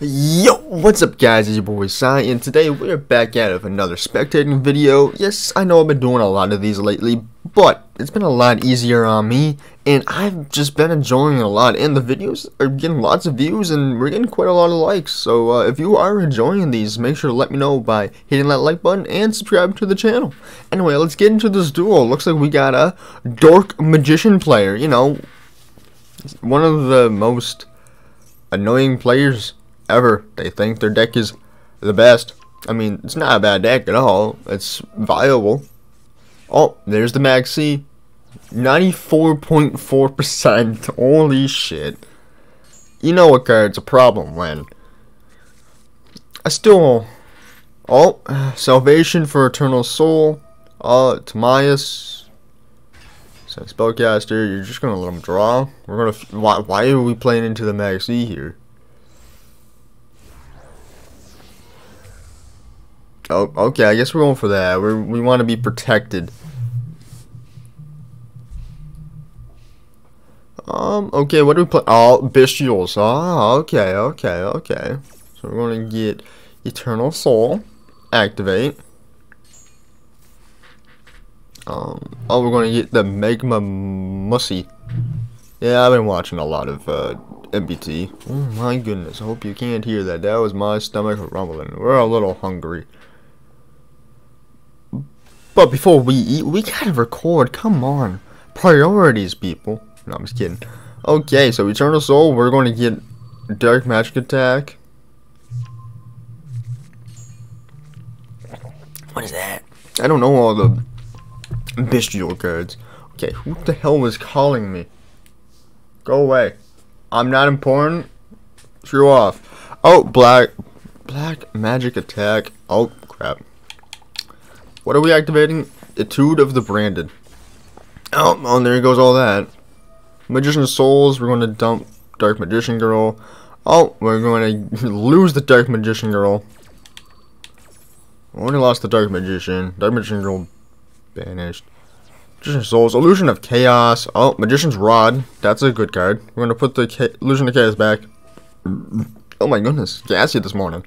Yo, what's up guys, it's your boy Sai, and today we're back at it with another spectating video. Yes, I know I've been doing a lot of these lately, but it's been a lot easier on me, and I've just been enjoying it a lot, and the videos are getting lots of views, and we're getting quite a lot of likes, so uh, if you are enjoying these, make sure to let me know by hitting that like button and subscribing to the channel. Anyway, let's get into this duel. Looks like we got a Dork Magician player, you know, one of the most annoying players ever. They think their deck is the best. I mean, it's not a bad deck at all. It's viable. Oh, there's the Maxi. 94.4%. Holy shit. You know what card's a problem when. I still. Oh, Salvation for Eternal Soul. Uh, Timaeus. So Spellcaster, you're just gonna let him draw. We're gonna. Why, why are we playing into the Maxi here? Oh, okay. I guess we're going for that. We we want to be protected. Um. Okay. What do we play? Oh, Bystials. Ah. Okay. Okay. Okay. So we're going to get Eternal Soul. Activate. Um. Oh, we're going to get the Magma Mussy. Yeah, I've been watching a lot of uh, MBT. Oh my goodness. I hope you can't hear that. That was my stomach rumbling. We're a little hungry. But before we eat, we gotta record. Come on. Priorities, people. No, I'm just kidding. Okay, so Eternal Soul, we're going to get Dark Magic Attack. What is that? I don't know all the Bystial cards. Okay, who the hell was calling me? Go away. I'm not important. Screw off. Oh, black. Black Magic Attack. Oh, crap. What are we activating? Etude of the Branded. Oh, oh, there goes all that. Magician Souls, we're going to dump Dark Magician Girl. Oh, we're going to lose the Dark Magician Girl. Only lost the Dark Magician. Dark Magician Girl banished. Magician Souls, Illusion of Chaos. Oh, Magician's Rod. That's a good card. We're going to put the Illusion of Chaos back. Oh my goodness, gassy this morning.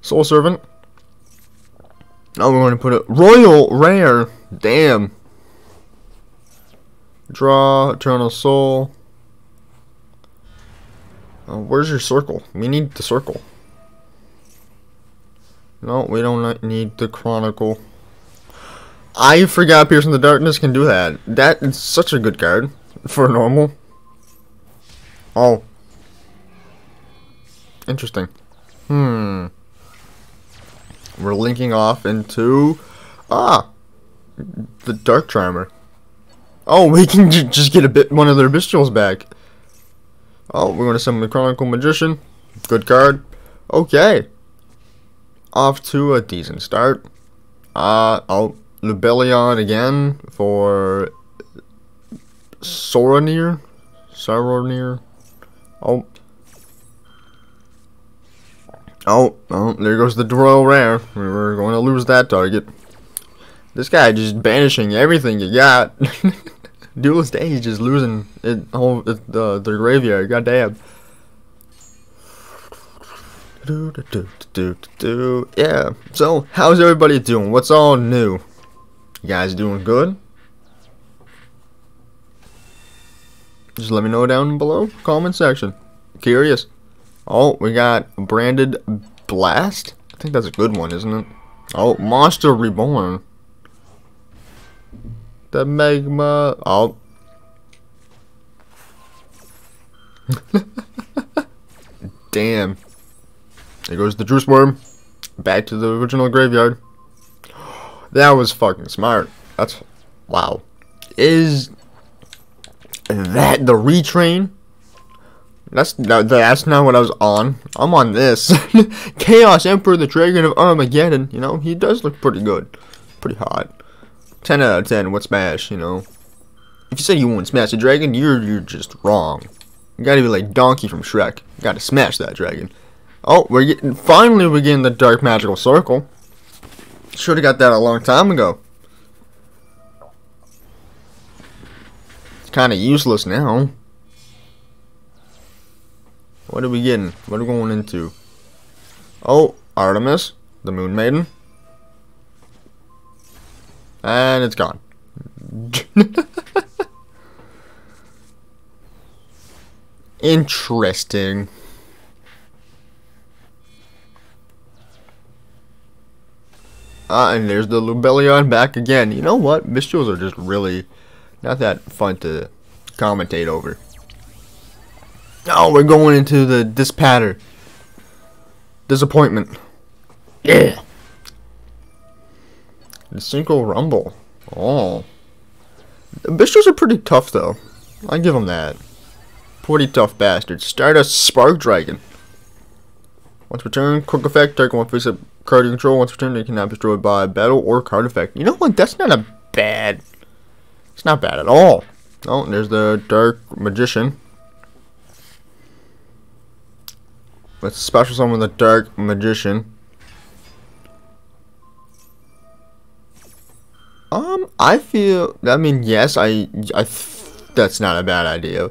Soul Servant. Oh, we're going to put it Royal Rare. Damn. Draw Eternal Soul. Oh, where's your circle? We need the circle. No, we don't need the Chronicle. I forgot Piercing the Darkness can do that. That is such a good card for normal. Oh. Interesting. Hmm. We're linking off into... Ah! The Dark Charmer. Oh, we can just get a bit one of their Bystials back. Oh, we're to summon the Chronicle Magician. Good card. Okay. Off to a decent start. Uh, oh, Lubellion again for Saronir. Saronir. Oh, Oh, oh, there goes the Royal Rare. We were going to lose that target. This guy just banishing everything you got. Duelist Age just losing it whole it, uh, the graveyard. Goddamn. Do, do, do, do, Yeah. So, how's everybody doing? What's all new? You guys doing good? Just let me know down below. Comment section. Curious. Oh, we got Branded Blast? I think that's a good one, isn't it? Oh, Monster Reborn. The Magma... Oh. Damn. There goes the Druiswurm. Back to the original graveyard. That was fucking smart. That's... Wow. Is that the retrain? That's no, that's not what I was on. I'm on this. Chaos Emperor, the Dragon of Armageddon. You know, he does look pretty good. Pretty hot. 10 out of 10 What Smash, you know. If you say you want to smash a dragon, you're you're just wrong. You gotta be like Donkey from Shrek. You gotta smash that dragon. Oh, we're getting finally we're getting the Dark Magical Circle. Should have got that a long time ago. It's kind of useless now. What are we getting? What are we going into? Oh, Artemis, the Moon Maiden. And it's gone. Interesting. Ah, uh, and there's the Lubellion back again. You know what? Bystials are just really not that fun to commentate over. Oh, we're going into the this patter. Disappointment. Yeah. The Synchro Rumble. Oh. The Bystials are pretty tough though. I give them that. Pretty tough bastards. Stardust Spark Dragon. Once returned, quick effect, take one face up card control. Once returned, it cannot be destroyed by battle or card effect. You know what? That's not a bad. It's not bad at all. Oh, there's the Dark Magician. Let's special summon the Dark Magician. Um, I feel. I mean, yes, I. I. That's not a bad idea.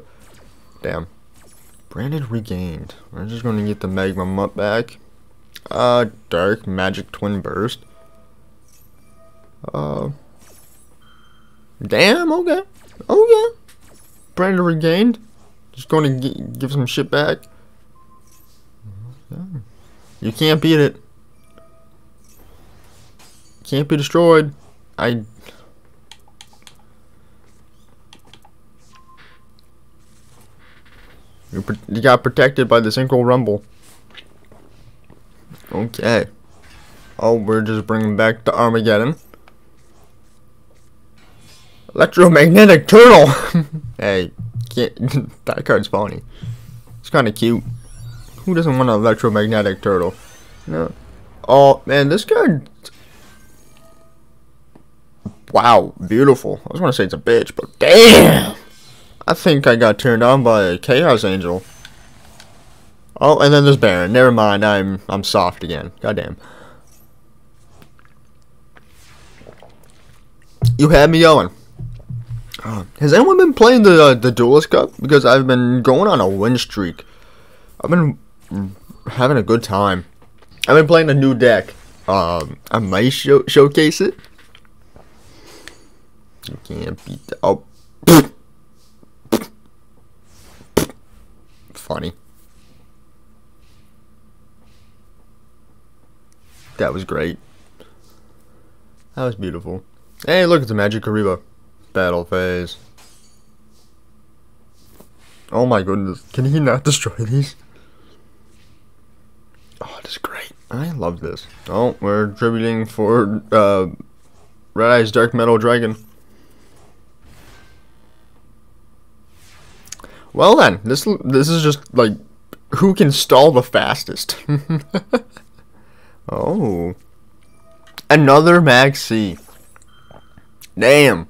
Damn. Branded Regained. We're just to get the Magma Mutt back. Uh, Dark Magic Twin Burst. Uh. Damn, okay. Okay. Branded Regained. Just to give some shit back. You can't beat it. Can't be destroyed. I You, you got protected by the Synchro Rumble. Okay. Oh, we're just bringing back the Armageddon. Electromagnetic Turtle! hey, can't, that card's phony. It's kind of cute. Who doesn't want an electromagnetic turtle? No. Oh, man, this guy... Wow, beautiful. I was going to say it's a bitch, but damn! I think I got turned on by a Chaos Angel. Oh, and then there's Baron. Never mind, I'm I'm soft again. Goddamn. You had me going. Has anyone been playing the uh, the Duelist Cup? Because I've been going on a win streak. I've been having a good time. I've been playing a new deck. Um, I might show showcase it. You can't beat the oh. funny. That was great. That was beautiful. Hey, look, it's a Magikuriboh. Battle phase. Oh my goodness. Can he not destroy these? Oh, this is great. I love this. Oh, we're tributing for uh, Red Eyes Dark Metal Dragon. Well then, this this is just like who can stall the fastest. oh, another Maxi. Damn,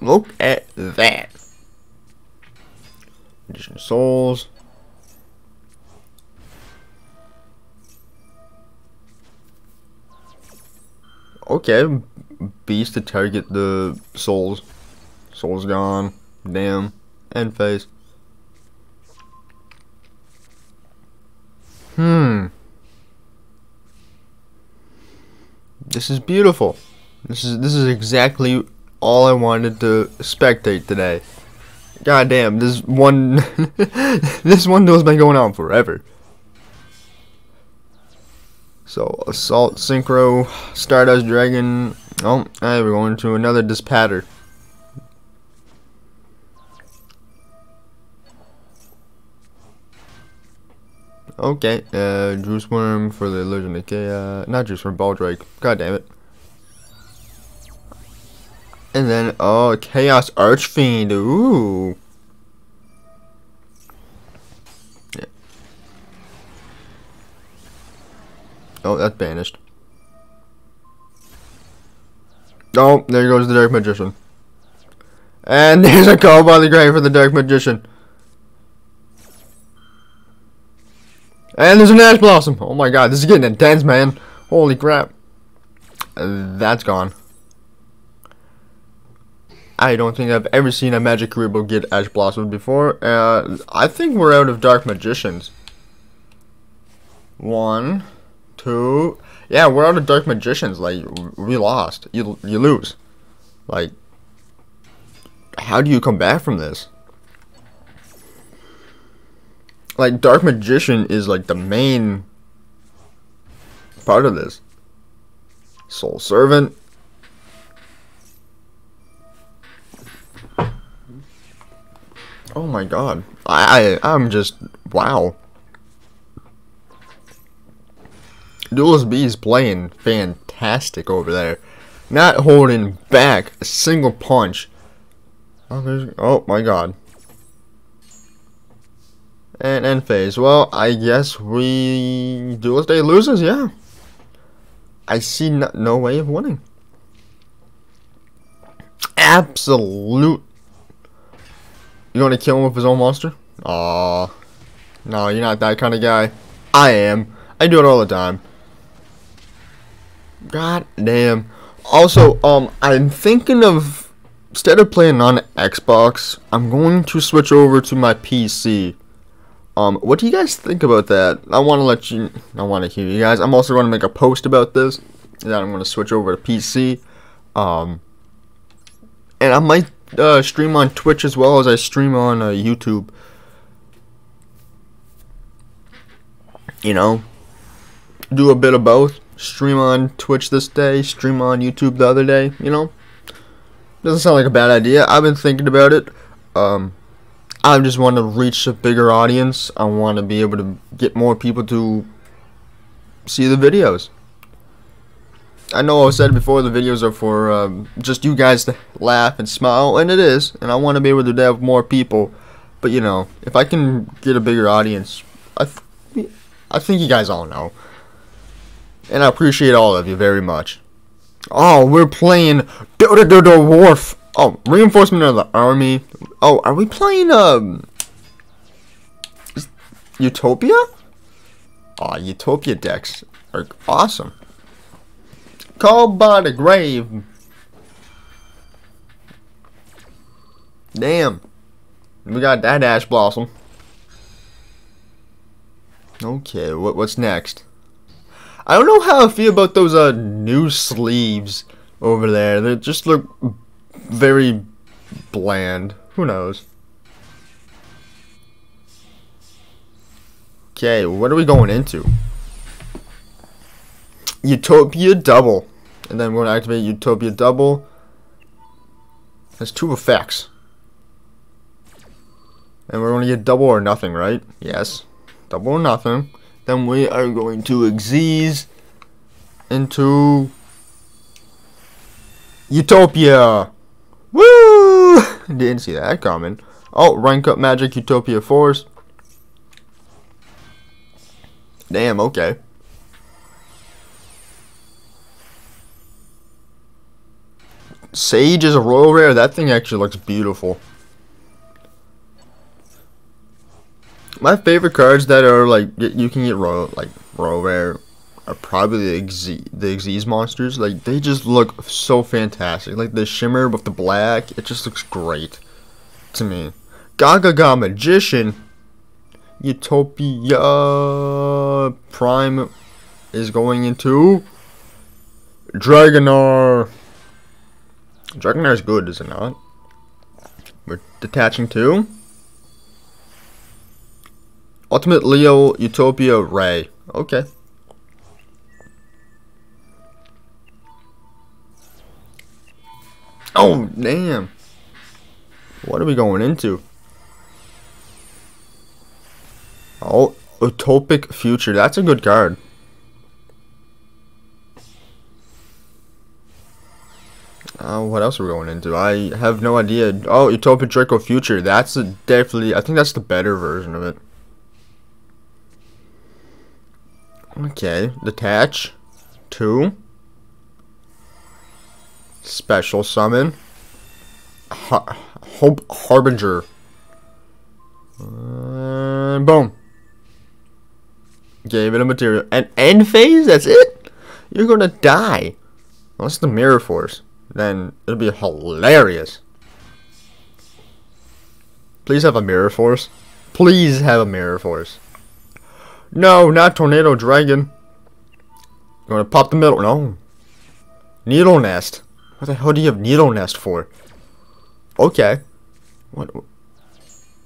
look at that. Magician Souls. Okay, beast to target the souls. Souls gone. Damn End phase. Hmm. This is beautiful. This is this is exactly all I wanted to spectate today. God damn, this one this one has been going on forever. So Assault Synchro Stardust Dragon Oh, hey, we're going to another Dispatter. Okay, uh, Druiswurm for the Illusion of Chaos. Not Druiswurm, Baldrake. God damn it. And then, oh, Chaos Archfiend. Ooh. Oh, that's banished. Oh, there goes the Dark Magician. And there's a call by the grave for the Dark Magician. And there's an ash blossom. Oh my god, this is getting intense, man. Holy crap. That's gone. I don't think I've ever seen a Magikarp get Ash Blossom before. Uh, I think we're out of Dark Magicians. One, two. Yeah, we're out of Dark Magicians. Like, we lost. You, you lose. Like, how do you come back from this? Like, Dark Magician is like the main part of this. Soul Servant. Oh my god. I, I I'm just wow. Duelist B is playing fantastic over there. Not holding back a single punch. Oh, oh my god. And end phase. Well, I guess we Duelist A loses, yeah. I see no, no way of winning. Absolute. You gonna kill him with his own monster? Aw. No, you're not that kind of guy. I am. I do it all the time. God damn. Also, um, I'm thinking of instead of playing on Xbox, I'm going to switch over to my PC. Um, what do you guys think about that? I want to let you, I want to hear you guys. I'm also going to make a post about this. Then I'm going to switch over to PC. Um, and I might uh, stream on Twitch as well as I stream on uh, YouTube. You know, do a bit of both. Stream on Twitch this day, stream on YouTube the other day. You know, doesn't sound like a bad idea. I've been thinking about it. Um, I just want to reach a bigger audience. I want to be able to get more people to see the videos. I know I said before the videos are for um, just you guys to laugh and smile, and it is. And I want to be able to have more people. But you know, if I can get a bigger audience, I, th I think you guys all know. And I appreciate all of you very much. Oh, we're playing Dota Dota Wharf. Oh, reinforcement of the army. Oh, are we playing um Utopia? Oh, Utopia decks are awesome. Called by the grave. Damn. We got that Ash Blossom. Okay, what what's next? I don't know how I feel about those uh new sleeves over there. They just look very bland. Who knows? Okay, what are we going into? Utopia Double. And then we're going to activate Utopia Double. Has two effects. And we're going to get double or nothing, right? Yes. Double or nothing. Then we are going to Xyz into Utopia. Woo! Didn't see that coming. Oh, rank up Magic Utopia Force. Damn, okay. Sage is a royal rare. That thing actually looks beautiful. My favorite cards that are like you can get royal like royal rare are probably the Xyz, the Xyz monsters. Like they just look so fantastic. Like the shimmer with the black, it just looks great to me. Gaga Gaga Magician, Utopia Prime is going into Dragonar. Dragonar is good, is it not? We're detaching two. Ultimate Leo Utopia Ray. Okay. Oh, damn. What are we going into? Oh, Utopic Future. That's a good card. Uh, what else are we going into? I have no idea. Oh, Utopic Draco Future. That's definitely, I think that's the better version of it. Okay, detach. Two. Special summon. Har Hope Harbinger. Uh, boom. Gave it a material. And end phase? That's it? You're gonna die. Unless the Mirror Force. Then it'll be hilarious. Please have a mirror force. Please have a mirror force. No, not tornado dragon. You wanna pop the middle? No. Needle nest. What the hell do you have needle nest for? Okay. What?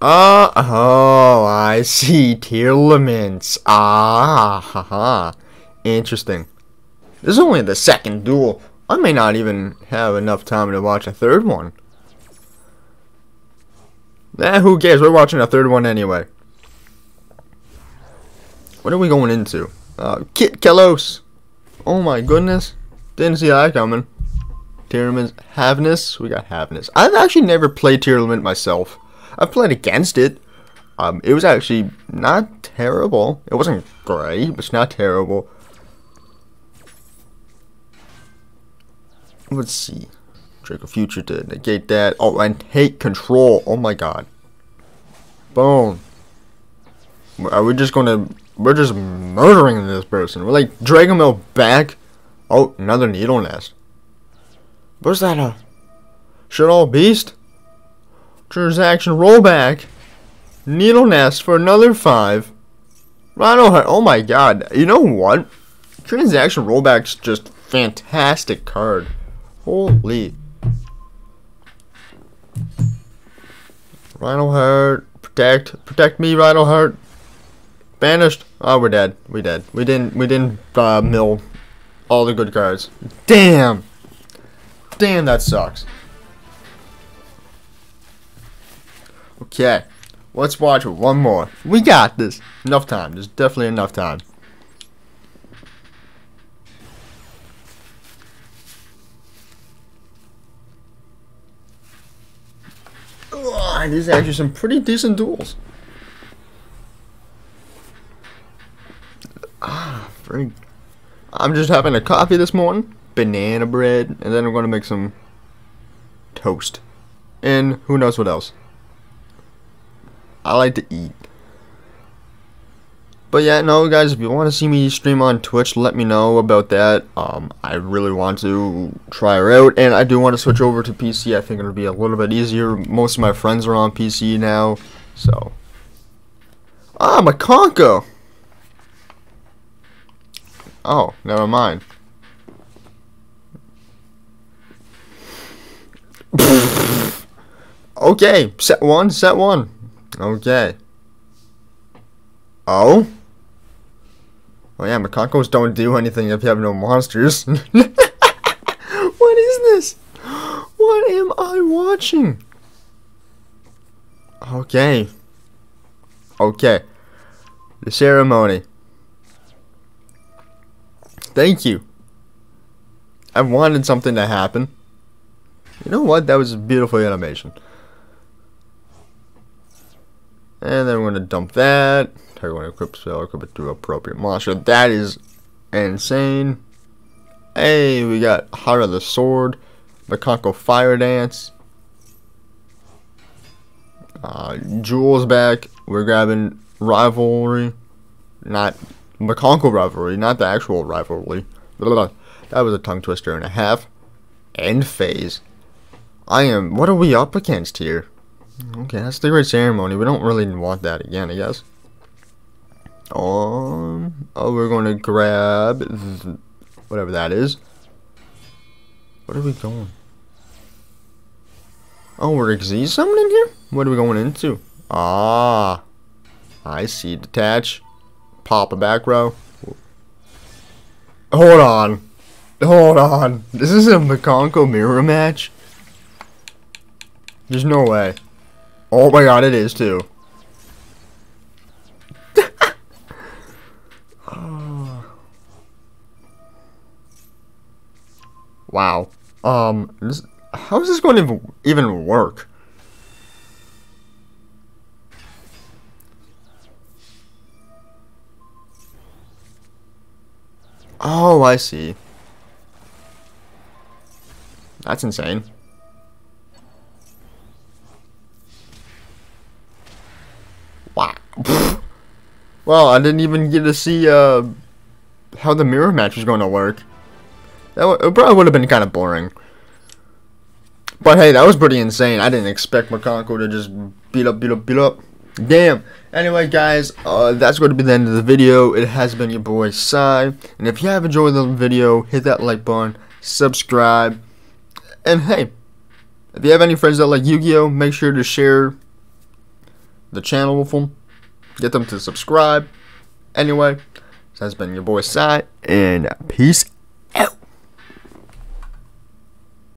Uh, oh, I see. Tearlaments. Ah, haha. Interesting. This is only the second duel. I may not even have enough time to watch a third one. Eh, who cares? We're watching a third one anyway. What are we going into? Uh, Kitkallos. Oh my goodness. Didn't see that coming. Tearlaments. Havnis. We got Havnis. I've actually never played Tearlament myself. I've played against it. Um, it was actually not terrible. It wasn't great, but it's not terrible. Let's see. Draco Future to negate that. Oh, and take control. Oh my god. Boom. Are we just gonna... We're just murdering this person. We're like dragging Dragomil back. Oh, another needle nest. What's that? A all Beast? Transaction rollback. Needle nest for another five. Reinoheart. Oh my god. You know what? Transaction rollback's just fantastic card. Holy. Reinoheart. Protect. Protect me, Reinoheart. Banished. Oh, we're dead. We dead. We didn't. We didn't uh, mill all the good cards. Damn. Damn, that sucks. Okay. Let's watch one more. We got this. Enough time. There's definitely enough time. Ugh, these are actually some pretty decent duels. Ah, very. I'm just having a coffee this morning, banana bread, and then I'm gonna make some toast, and who knows what else. I like to eat. But yeah, no, guys, if you want to see me stream on Twitch, let me know about that. Um, I really want to try her out, and I do want to switch over to PC. I think it'll be a little bit easier. Most of my friends are on PC now, so. Ah, Mikanko! Oh, never mind. okay, set one, set one. Okay. Oh? Oh yeah, Mikankos don't do anything if you have no monsters. what is this? What am I watching? Okay. Okay. The ceremony. Thank you. I wanted something to happen. You know what? That was a beautiful animation. And then we're going to dump that. Target one equip spell, equip it to appropriate monster. That is insane. Hey, we got Hara the Sword, Mikanko Fire Dance. Uh, Jules back. We're grabbing Rivalry. Not Mikanko Rivalry, not the actual rivalry. That was a tongue twister and a half. End phase. I am. What are we up against here? Okay, that's the great ceremony. We don't really want that again, I guess. Um, oh, we're going to grab whatever that is. What are we going? Oh, we're Xyz summoning here? What are we going into? Ah, I see. Detach. Pop a back row. Hold on. Hold on. This is a Mikanko mirror match? There's no way. Oh my god, it is too. Wow. Um, this, how is this going to even work? Oh, I see. That's insane. Wow. well, I didn't even get to see uh, how the mirror match was going to work. That it probably would have been kind of boring. But hey, that was pretty insane. I didn't expect McConaughey to just beat up, beat up, beat up. Damn. Anyway, guys, uh, that's going to be the end of the video. It has been your boy Sai. And if you have enjoyed the video, hit that like button, subscribe. And hey, if you have any friends that like Yu-Gi-Oh, make sure to share the channel with them. Get them to subscribe. Anyway, has been your boy Sai, and peace out.